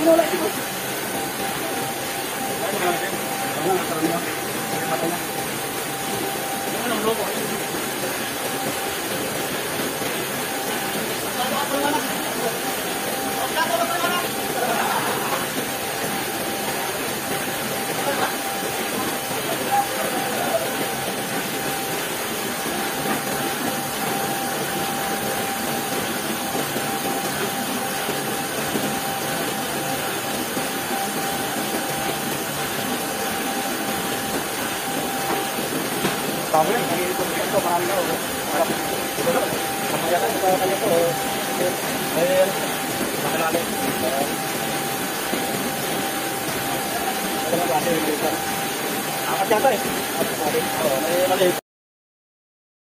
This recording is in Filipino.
Pinula ito. Ano ka natin? Ko ito, marami na. Mamaya na sa kanya to. oh. Ayun, makalalim. Ano ba, ate, yung isa? Apat yata eh. Apat yata. Oo, may maliit.